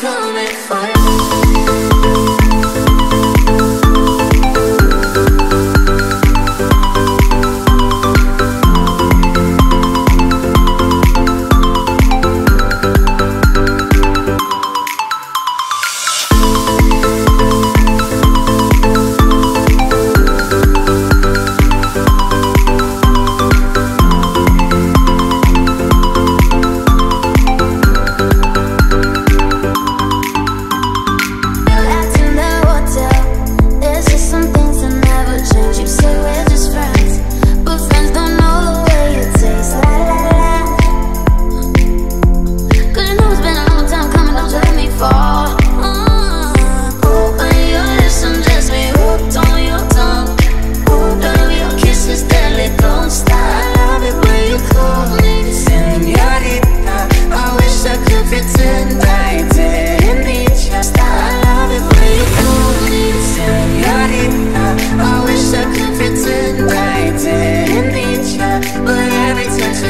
coming for you.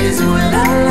crazy when I